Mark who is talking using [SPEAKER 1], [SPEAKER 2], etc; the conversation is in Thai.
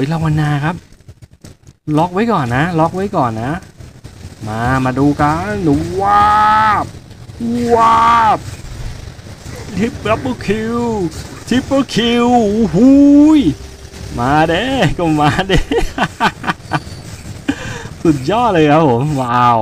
[SPEAKER 1] อ้ยลาวนาครับ ล็อกไว้ก่อนนะ ล็อกไว้ก่อนนะ มามาดูกันหนูว้าบว้าบทิปดับเบิลคิวทิปเปิลคิวหูยมาเด้ก็มาเด้ สุดยอดเลยครับผม ว้าว